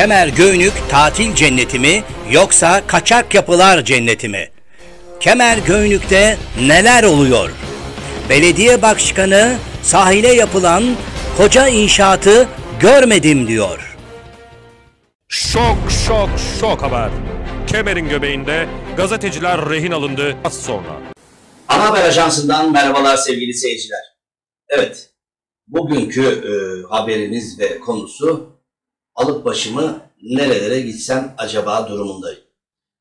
Kemer Göynük tatil cenneti mi yoksa kaçak yapılar cenneti mi? Kemer Göynük'te neler oluyor? Belediye başkanı sahile yapılan koca inşaatı görmedim diyor. Şok şok şok haber. Kemer'in göbeğinde gazeteciler rehin alındı az sonra. Ana Haber Ajansı'ndan merhabalar sevgili seyirciler. Evet, bugünkü e, haberimiz ve konusu alıp başımı nerelere gitsem acaba durumundayım.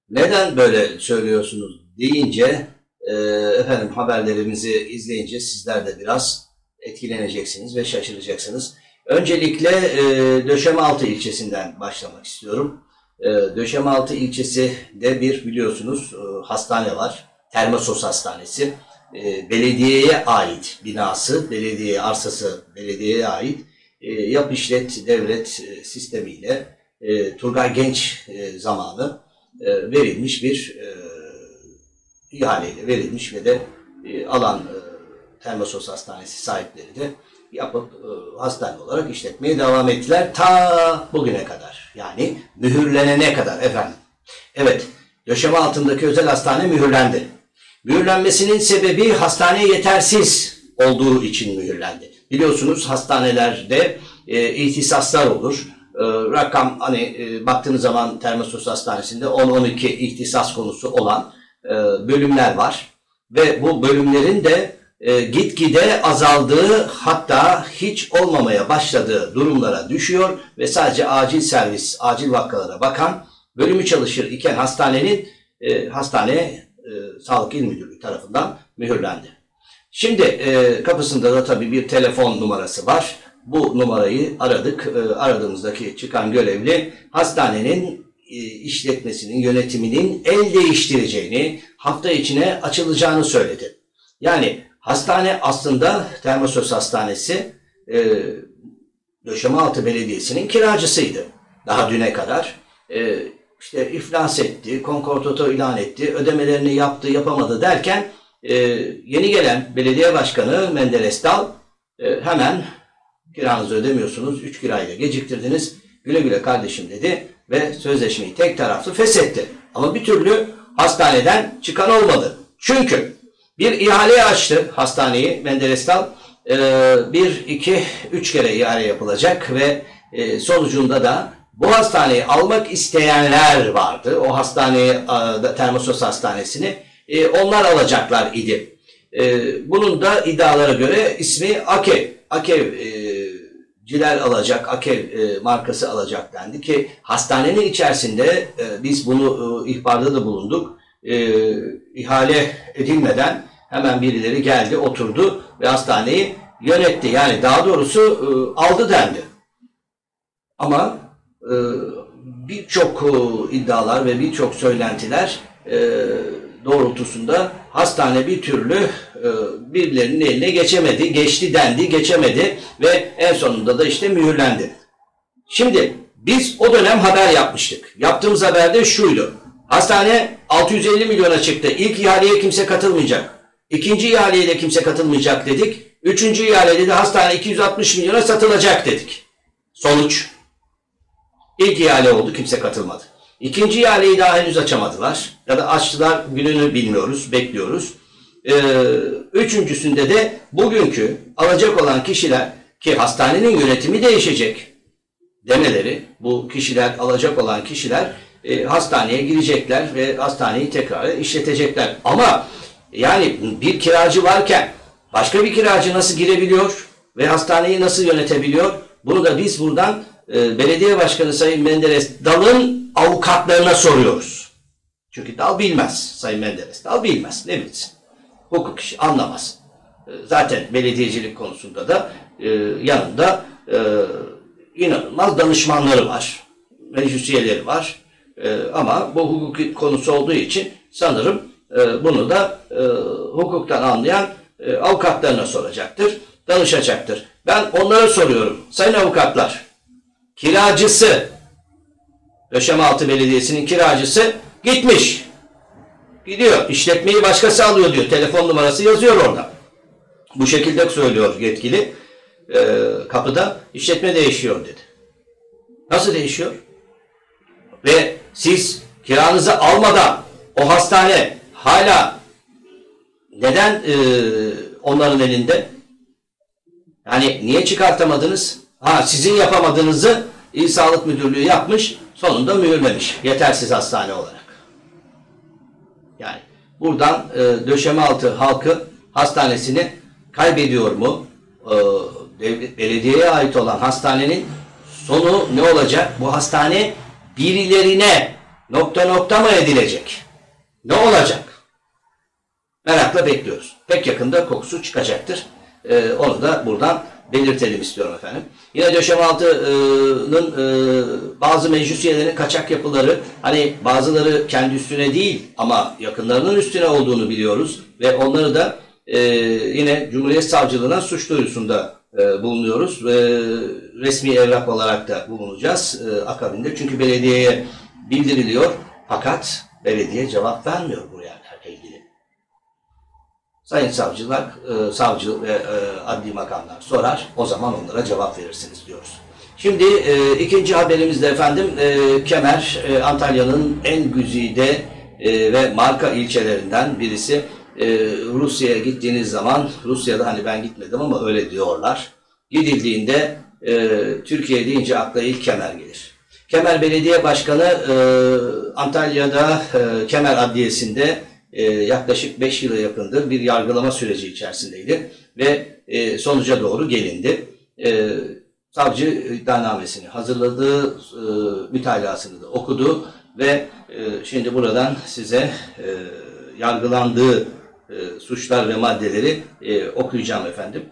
Neden böyle söylüyorsunuz deyince e, efendim haberlerimizi izleyince sizler de biraz etkileneceksiniz ve şaşıracaksınız. Öncelikle e, Döşemealtı ilçesinden başlamak istiyorum. E, Döşemealtı ilçesi de bir biliyorsunuz e, hastane var. Termosos Hastanesi. E, belediyeye ait binası, belediye arsası belediyeye ait e, yap işlet devlet e, sistemiyle e, Turgay Genç zamanı verilmiş bir ihaleyle verilmiş ve de alan Termosos Hastanesi sahipleri de yapıp e, hastane olarak işletmeye devam ettiler ta bugüne kadar. Yani mühürlenene kadar efendim. Evet, döşeme altındaki özel hastane mühürlendi. Mühürlenmesinin sebebi hastane yetersiz olduğu için mühürlendi. Biliyorsunuz hastanelerde e, ihtisaslar olur. E, rakam hani e, baktığınız zaman Termosos Hastanesi'nde 10-12 ihtisas konusu olan e, bölümler var. Ve bu bölümlerin de e, gitgide azaldığı hatta hiç olmamaya başladığı durumlara düşüyor ve sadece acil servis, acil vakalara bakan bölümü çalışır iken hastanenin e, hastane e, Sağlık İl Müdürlüğü tarafından mühürlendi. Şimdi e, kapısında da tabii bir telefon numarası var. Bu numarayı aradık. E, aradığımızdaki çıkan görevli hastanenin e, işletmesinin, yönetiminin el değiştireceğini, hafta içine açılacağını söyledi. Yani hastane aslında Termosos Hastanesi e, Döşemealtı Belediyesi'nin kiracısıydı. Daha düne kadar. E, işte iflas etti, konkordato ilan etti, ödemelerini yaptı, yapamadı derken e, yeni gelen belediye başkanı Menderes Dal e, hemen kiranızı ödemiyorsunuz, 3 kirayla geciktirdiniz, güle güle kardeşim dedi ve sözleşmeyi tek taraflı feshetti. Ama bir türlü hastaneden çıkan olmadı. Çünkü bir ihale açtı hastaneyi Menderes Dal. E, bir, iki, üç kere ihale yapılacak ve e, sonucunda da bu hastaneyi almak isteyenler vardı. O hastaneyi, Termosos Hastanesi'ni e, onlar alacaklar idi. E, bunun da iddialara göre ismi Akev. Akev e, alacak, Akev e, markası alacak dendi ki hastanenin içerisinde biz bunu ihbarda da bulunduk. E, ihale edilmeden hemen birileri geldi, oturdu ve hastaneyi yönetti. Yani daha doğrusu aldı dendi. Ama birçok iddialar ve birçok söylentiler e, doğrultusunda hastane bir türlü e, birilerinin eline geçemedi, geçti dendi, geçemedi ve en sonunda da işte mühürlendi. Şimdi biz o dönem haber yapmıştık. Yaptığımız haberde şuydu. Hastane 650 milyona çıktı. İlk ihaleye kimse katılmayacak. İkinci ihaleye de kimse katılmayacak dedik. Üçüncü ihalede de hastane 260 milyona satılacak dedik. Sonuç. İlk ihale oldu kimse katılmadı. İkinci ihaleyi daha henüz açamadılar. Ya da açtılar gününü bilmiyoruz, bekliyoruz. Ee, üçüncüsünde de bugünkü alacak olan kişiler ki hastanenin yönetimi değişecek demeleri, bu kişiler alacak olan kişiler e, hastaneye girecekler ve hastaneyi tekrar işletecekler. Ama yani bir kiracı varken başka bir kiracı nasıl girebiliyor ve hastaneyi nasıl yönetebiliyor? Bunu da biz buradan e, belediye başkanı Sayın Menderes Dal'ın avukatlarına soruyoruz. Çünkü Dal bilmez Sayın Menderes. Dal bilmez. Ne bilsin? Hukuk işi anlamaz. E, zaten belediyecilik konusunda da e, yanında e, inanılmaz danışmanları var. Meclis üyeleri var. E, ama bu hukuk konusu olduğu için sanırım bunu da hukuktan anlayan avukatlarına soracaktır, danışacaktır. Ben onlara soruyorum. Sayın avukatlar, kiracısı, Döşemealtı Belediyesi'nin kiracısı gitmiş. Gidiyor. İşletmeyi başkası alıyor diyor. Telefon numarası yazıyor orada. Bu şekilde söylüyor yetkili. E, kapıda işletme değişiyor dedi. Nasıl değişiyor? ve siz kiranızı almadan o hastane hala neden e, onların elinde? Yani niye çıkartamadınız? Ha sizin yapamadığınızı İl Sağlık Müdürlüğü yapmış, sonunda mühürlemiş. Yetersiz hastane olarak. Yani buradan e, döşeme altı halkı hastanesini kaybediyor mu? E, belediyeye ait olan hastanenin sonu ne olacak? Bu hastane birilerine nokta nokta mı edilecek? Ne olacak? Merakla bekliyoruz. Pek yakında kokusu çıkacaktır. Ee, onu da buradan belirtelim istiyorum efendim. Yine Döşemaltı'nın e, bazı meclis üyelerinin kaçak yapıları hani bazıları kendi üstüne değil ama yakınlarının üstüne olduğunu biliyoruz ve onları da e, yine Cumhuriyet Savcılığına suç duyurusunda e, bulunuyoruz ve resmi evrak olarak da bulunacağız e, akabinde. Çünkü belediyeye bildiriliyor fakat belediye cevap vermiyor buraya. Sayın savcılar, e, savcı ve e, adli makamlar sorar, o zaman onlara cevap verirsiniz diyoruz. Şimdi e, ikinci haberimizde efendim e, Kemer, e, Antalya'nın en güzide e, ve marka ilçelerinden birisi. E, Rusya'ya gittiğiniz zaman, Rusya'da hani ben gitmedim ama öyle diyorlar. Gidildiğinde e, Türkiye deyince akla ilk Kemer gelir. Kemer Belediye Başkanı e, Antalya'da e, Kemer Adliyesi'nde e, yaklaşık 5 yıla yakındır bir yargılama süreci içerisindeydi ve e, sonuca doğru gelindi. E, savcı iddianamesini hazırladı, e, mütalasını da okudu ve e, şimdi buradan size e, yargılandığı e, suçlar ve maddeleri e, okuyacağım efendim.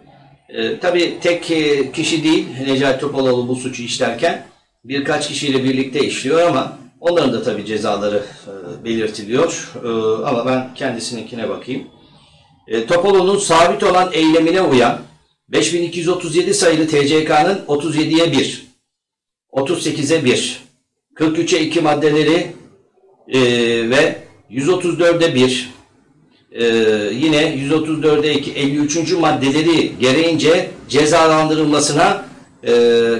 E, tabii tek e, kişi değil Necati Topaloğlu bu suçu işlerken birkaç kişiyle birlikte işliyor ama onların da tabii cezaları e, belirtiliyor. E, ama ben kendisininkine bakayım. E, Topaloğlu'nun sabit olan eylemine uyan 5237 sayılı TCK'nın 37'ye 1, 38'e 1, 43'e 2 maddeleri ve 134'e 1, e, yine 134'e 2, 53. maddeleri gereğince cezalandırılmasına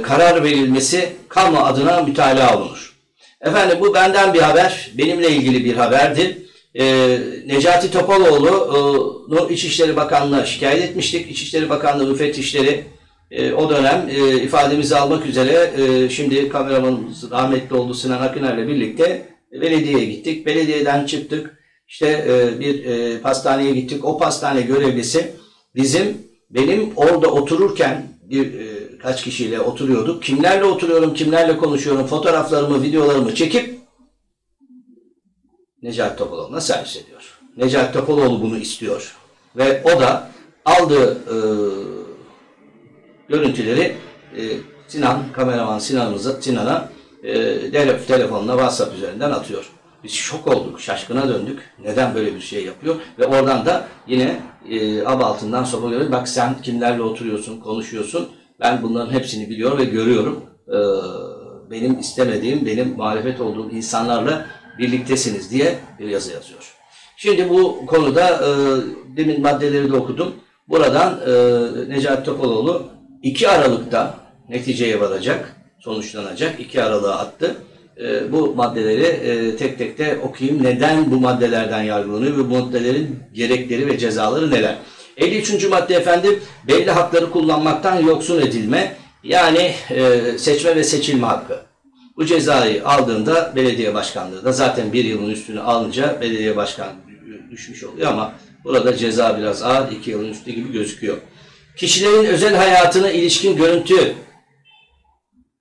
karar verilmesi kamu adına mütalaa olunur. Efendim bu benden bir haber, benimle ilgili bir haberdi. E, Necati Topaloğlu'nu İçişleri Bakanlığı'na şikayet etmiştik. İçişleri Bakanlığı müfettişleri e, o dönem e, ifademizi almak üzere e, şimdi kameramanımız rahmetli oldu Sinan Akıner'le birlikte belediyeye gittik. Belediyeden çıktık. İşte e, bir e, pastaneye gittik. O pastane görevlisi bizim benim orada otururken bir e, kaç kişiyle oturuyorduk. Kimlerle oturuyorum, kimlerle konuşuyorum, fotoğraflarımı, videolarımı çekip Necati Topaloğlu'na servis ediyor. Necati Topaloğlu bunu istiyor. Ve o da aldığı e, görüntüleri e, Sinan, kameraman Sinan'ımıza, Sinan'a e, telefonla WhatsApp üzerinden atıyor. Biz şok olduk, şaşkına döndük. Neden böyle bir şey yapıyor? Ve oradan da yine e, ab altından sopa görüyoruz. Bak sen kimlerle oturuyorsun, konuşuyorsun. Ben bunların hepsini biliyor ve görüyorum. E, benim istemediğim, benim muhalefet olduğum insanlarla birliktesiniz diye bir yazı yazıyor. Şimdi bu konuda e, demin maddeleri de okudum. Buradan e, Necati Topaloğlu 2 Aralık'ta neticeye varacak, sonuçlanacak. 2 Aralık'a attı. E, bu maddeleri e, tek tek de okuyayım. Neden bu maddelerden yargılanıyor ve bu maddelerin gerekleri ve cezaları neler? 53. madde efendim belli hakları kullanmaktan yoksun edilme yani e, seçme ve seçilme hakkı. Bu cezayı aldığında belediye başkanlığı da zaten bir yılın üstünü alınca belediye başkanlığı düşmüş oluyor ama burada ceza biraz ağır iki yılın üstü gibi gözüküyor. Kişilerin özel hayatına ilişkin görüntü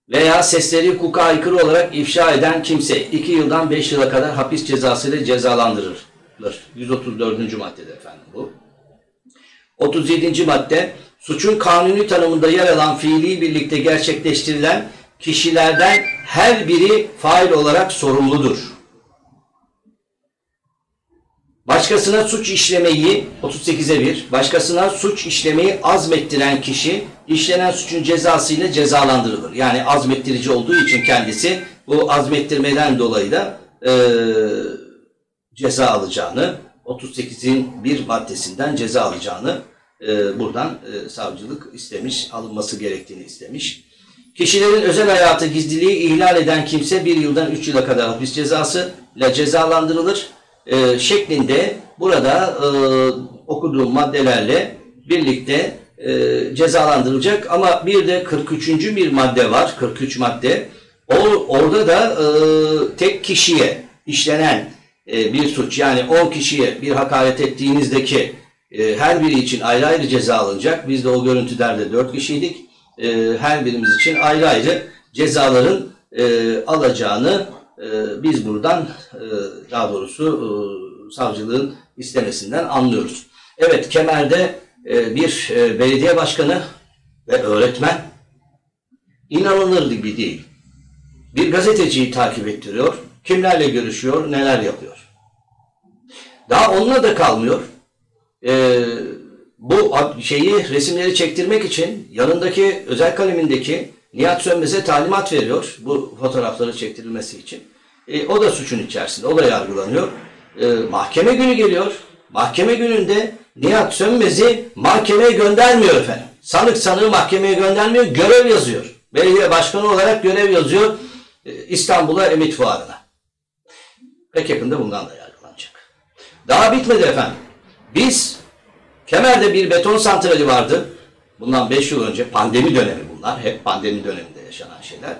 veya sesleri hukuka aykırı olarak ifşa eden kimse 2 yıldan 5 yıla kadar hapis cezası ile cezalandırılır. 134. maddede efendim bu. 37. madde suçun kanuni tanımında yer alan fiili birlikte gerçekleştirilen kişilerden her biri fail olarak sorumludur. Başkasına suç işlemeyi 38'e 1, başkasına suç işlemeyi azmettiren kişi işlenen suçun cezasıyla cezalandırılır. Yani azmettirici olduğu için kendisi bu azmettirmeden dolayı da e, ceza alacağını 38'in bir maddesinden ceza alacağını e, buradan e, savcılık istemiş, alınması gerektiğini istemiş. Kişilerin özel hayatı gizliliği ihlal eden kimse bir yıldan 3 yıla kadar hapis cezası ile cezalandırılır e, şeklinde burada e, okuduğum maddelerle birlikte e, cezalandırılacak. Ama bir de 43. bir madde var. 43 madde. O, orada da e, tek kişiye işlenen e, bir suç yani 10 kişiye bir hakaret ettiğinizdeki e, her biri için ayrı ayrı ceza alınacak. Biz de o görüntülerde 4 kişiydik. E, her birimiz için ayrı ayrı cezaların alacağını biz buradan daha doğrusu savcılığın istemesinden anlıyoruz. Evet Kemer'de bir belediye başkanı ve öğretmen inanılır gibi değil. Bir gazeteciyi takip ettiriyor. Kimlerle görüşüyor, neler yapıyor. Daha onunla da kalmıyor. Ee, bu şeyi, resimleri çektirmek için yanındaki özel kalemindeki Nihat Sönmez'e talimat veriyor. Bu fotoğrafları çektirilmesi için. Ee, o da suçun içerisinde. O da yargılanıyor. Ee, mahkeme günü geliyor. Mahkeme gününde Nihat Sönmez'i mahkemeye göndermiyor efendim. Sanık sanığı mahkemeye göndermiyor. Görev yazıyor. Belediye başkanı olarak görev yazıyor. Ee, İstanbul'a Emit Fuarı'na. Pek yakında bundan da yargılanacak. Daha bitmedi efendim. Biz Kemer'de bir beton santrali vardı. Bundan 5 yıl önce pandemi dönemi bunlar. Hep pandemi döneminde yaşanan şeyler.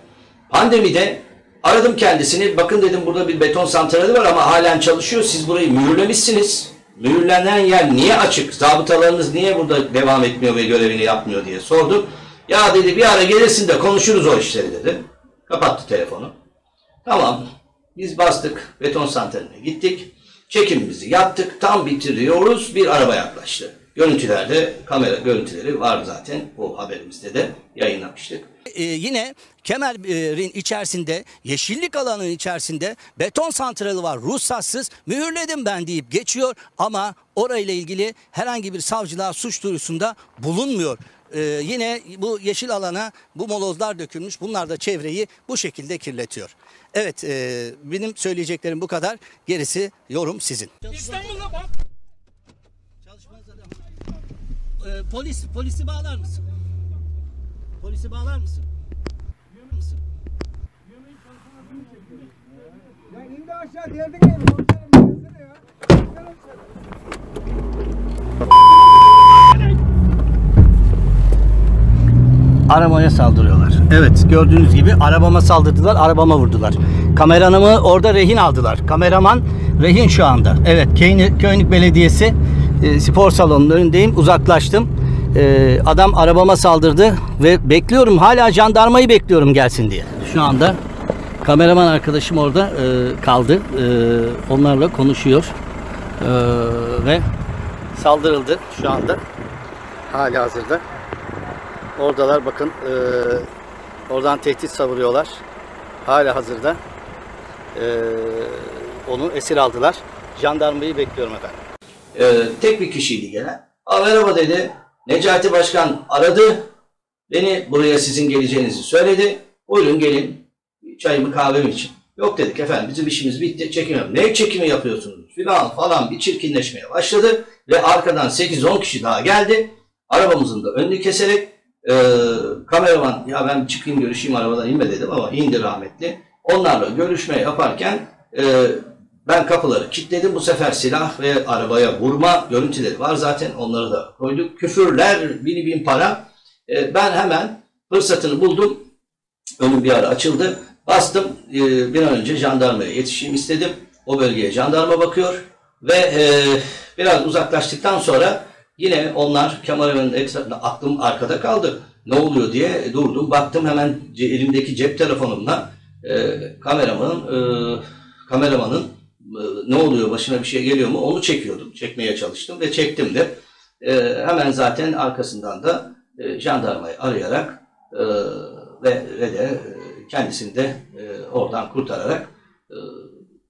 Pandemide aradım kendisini. Bakın dedim burada bir beton santrali var ama halen çalışıyor. Siz burayı mühürlemişsiniz. Mühürlenen yer niye açık? Zabıtalarınız niye burada devam etmiyor ve görevini yapmıyor diye sordum. Ya dedi bir ara gelirsin de konuşuruz o işleri dedi. Kapattı telefonu. Tamam. Biz bastık. Beton santraline gittik. Çekimimizi yaptık. Tam bitiriyoruz. Bir araba yaklaştı. Görüntülerde kamera görüntüleri var zaten. O haberimizde de yayınlamıştık. Ee, yine Kemer'in içerisinde, yeşillik alanının içerisinde beton santralı var. Ruhsatsız mühürledim ben deyip geçiyor ama orayla ilgili herhangi bir savcılığa suç duyurusunda bulunmuyor. Ee, yine bu yeşil alana bu molozlar dökülmüş. Bunlar da çevreyi bu şekilde kirletiyor. Evet e, benim söyleyeceklerim bu kadar. Gerisi yorum sizin. İstanbul'da bak. Ee, polis, polisi bağlar mısın? Polisi bağlar mısın? mısın? Ya indi aşağı derdik yani komiserim gelsene ya. Komiserim sen. Arabaya saldırıyorlar. Evet gördüğünüz gibi arabama saldırdılar, arabama vurdular. Kameranımı orada rehin aldılar. Kameraman rehin şu anda. Evet Köynük, Belediyesi e, spor salonunun önündeyim. Uzaklaştım. E, adam arabama saldırdı ve bekliyorum hala jandarmayı bekliyorum gelsin diye. Şu anda kameraman arkadaşım orada e, kaldı. Onlarla konuşuyor. Ve saldırıldı şu anda. Hala hazırda. Oradalar bakın eee, oradan tehdit savuruyorlar. Hala hazırda. Eee, onu esir aldılar. Jandarmayı bekliyorum efendim. Ee, tek bir kişiydi gelen. Aa, merhaba dedi. Necati Başkan aradı. Beni buraya sizin geleceğinizi söyledi. Buyurun gelin. Çayımı kahvemi için. Yok dedik efendim bizim işimiz bitti. Çekim. Ne çekimi yapıyorsunuz? Filan falan bir çirkinleşmeye başladı. Ve arkadan 8-10 kişi daha geldi. Arabamızın da önünü keserek e, kameraman ya ben çıkayım görüşeyim arabadan inme dedim ama indi rahmetli. Onlarla görüşme yaparken e, ben kapıları kilitledim. Bu sefer silah ve arabaya vurma görüntüleri var zaten. Onları da koyduk. Küfürler, bini bin para. E, ben hemen fırsatını buldum. Önüm bir ara açıldı. Bastım. E, bir an önce jandarmaya yetişeyim istedim. O bölgeye jandarma bakıyor. Ve e, biraz uzaklaştıktan sonra yine onlar kameramanın etrafında aklım arkada kaldı. Ne oluyor diye durdum. Baktım hemen elimdeki cep telefonumla e, kameramanın e, kameramanın e, ne oluyor başına bir şey geliyor mu onu çekiyordum. Çekmeye çalıştım ve çektim de. E, hemen zaten arkasından da e, jandarmayı arayarak e, ve, ve de e, kendisini de e, oradan kurtararak e,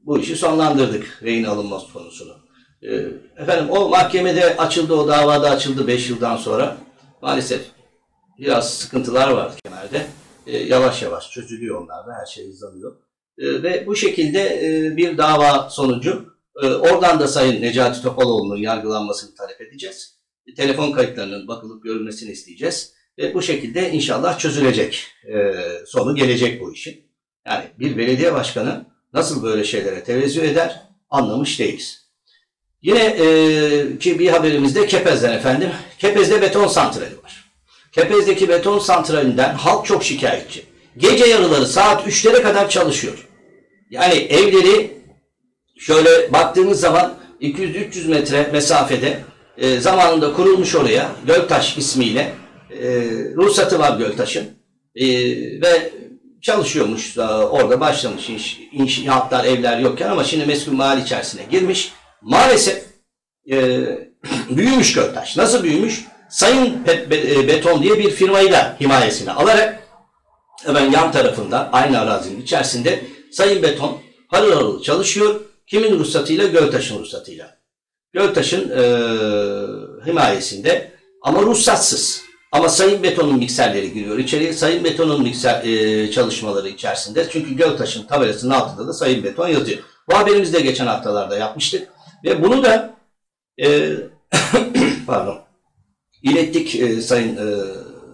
bu işi sonlandırdık rehin alınması konusunu. E, efendim o mahkemede açıldı, o davada açıldı 5 yıldan sonra. Maalesef biraz sıkıntılar var kemerde. E, yavaş yavaş çözülüyor onlar da, her şey hızlanıyor. E, ve bu şekilde e, bir dava sonucu e, oradan da Sayın Necati Topaloğlu'nun yargılanmasını talep edeceğiz. E, telefon kayıtlarının bakılıp görülmesini isteyeceğiz. Ve bu şekilde inşallah çözülecek. E, sonu gelecek bu işin. Yani bir belediye başkanı nasıl böyle şeylere tevezzü eder anlamış değiliz. Yine e, ki bir haberimizde Kepez'den efendim. Kepez'de beton santrali var. Kepez'deki beton santralinden halk çok şikayetçi. Gece yarıları saat 3'lere kadar çalışıyor. Yani evleri şöyle baktığımız zaman 200-300 metre mesafede e, zamanında kurulmuş oraya Göltaş ismiyle e, ruhsatı var Göltaş'ın e, ve çalışıyormuş e, orada başlamış inşaatlar evler yokken ama şimdi meskul mahalle içerisine girmiş. Maalesef e, büyümüş Göltaş. Nasıl büyümüş? Sayın e, Beton diye bir firmayla himayesine alarak hemen yan tarafında aynı arazinin içerisinde Sayın Beton harıl harıl çalışıyor. Kimin ruhsatıyla? Göltaş'ın ruhsatıyla. Göltaş'ın e, himayesinde ama ruhsatsız. Ama Sayın Beton'un mikserleri giriyor içeriye. Sayın Beton'un mikser e, çalışmaları içerisinde. Çünkü Göltaş'ın tabelasının altında da Sayın Beton yazıyor. Bu haberimizi de geçen haftalarda yapmıştık. Ve bunu da e, pardon ilettik e, Sayın e,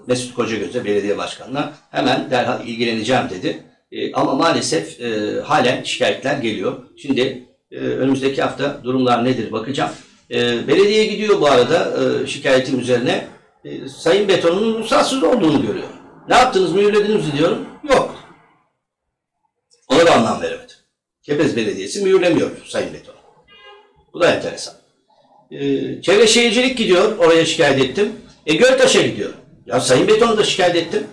Mesut Kocagöz'e belediye başkanına. Hemen derhal ilgileneceğim dedi. E, ama maalesef e, halen şikayetler geliyor. Şimdi e, önümüzdeki hafta durumlar nedir bakacağım. E, belediye gidiyor bu arada e, şikayetim üzerine. E, Sayın Beton'un ruhsatsız olduğunu görüyor. Ne yaptınız mühürlediniz diyorum. Yok. Ona da anlam veremedim. Kepez Belediyesi mühürlemiyor Sayın Beton. Bu da enteresan. Ee, çevre şehircilik gidiyor. Oraya şikayet ettim. E Göltaş'a gidiyor. Ya Sayın Beton'u da şikayet ettim.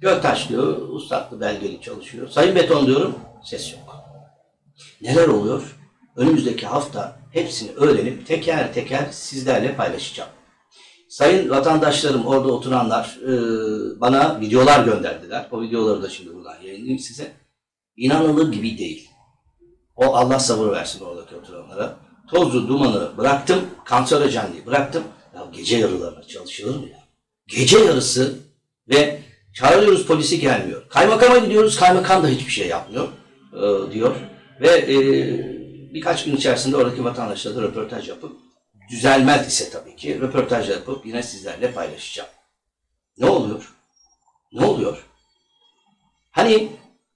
Göltaş diyor. Ustatlı belgeli çalışıyor. Sayın Beton diyorum. Ses yok. Neler oluyor? Önümüzdeki hafta hepsini öğrenip teker teker sizlerle paylaşacağım. Sayın vatandaşlarım orada oturanlar e, bana videolar gönderdiler. O videoları da şimdi buradan yayınlayayım size. İnanılır gibi değil. O Allah sabır versin oradaki oturanlara. Tozu, dumanı bıraktım, kanserojenliği bıraktım. Ya gece yarılarına çalışılır mı ya? Gece yarısı ve çağırıyoruz polisi gelmiyor. Kaymakama gidiyoruz, kaymakam da hiçbir şey yapmıyor e, diyor. Ve e, birkaç gün içerisinde oradaki vatandaşlarla röportaj yapıp düzelmez ise tabii ki röportaj yapıp yine sizlerle paylaşacağım. Ne oluyor? Ne oluyor? Hani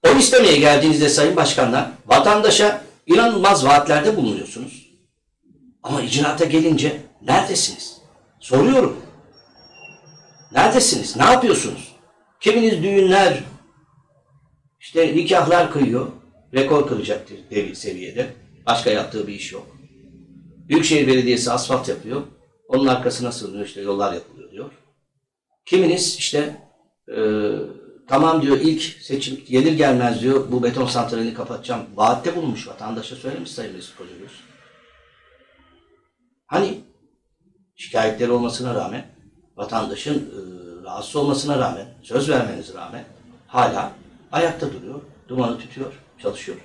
o istemeye geldiğinizde Sayın Başkanlar vatandaşa inanılmaz vaatlerde bulunuyorsunuz. Ama icraata gelince neredesiniz? Soruyorum. Neredesiniz? Ne yapıyorsunuz? Kiminiz düğünler, işte nikahlar kıyıyor. Rekor kıracaktır devi seviyede. Başka yaptığı bir iş yok. Büyükşehir Belediyesi asfalt yapıyor. Onun arkasına sığınıyor işte yollar yapılıyor diyor. Kiminiz işte e, tamam diyor ilk seçim gelir gelmez diyor bu beton santralini kapatacağım. Vaatte bulmuş vatandaşa söylemiş Sayın Mesut Kocagöz. Hani şikayetleri olmasına rağmen vatandaşın e, rahatsız olmasına rağmen söz vermenize rağmen hala ayakta duruyor, dumanı tutuyor, çalışıyor.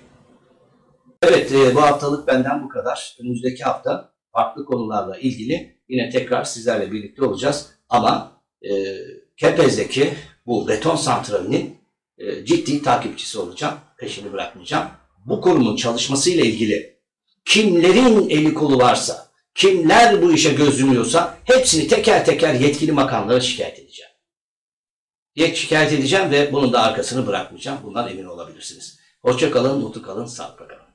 Evet e, bu haftalık benden bu kadar. Önümüzdeki hafta farklı konularla ilgili yine tekrar sizlerle birlikte olacağız. Ama e, Kepez'deki bu beton santralinin e, ciddi takipçisi olacağım. Peşini bırakmayacağım. Bu kurumun çalışmasıyla ilgili kimlerin eli kolu varsa, kimler bu işe göz yumuyorsa hepsini teker teker yetkili makamlara şikayet edeceğim. Yet şikayet edeceğim ve bunun da arkasını bırakmayacağım. Bundan emin olabilirsiniz. Hoşça kalın, mutlu kalın, sağlıkla kalın.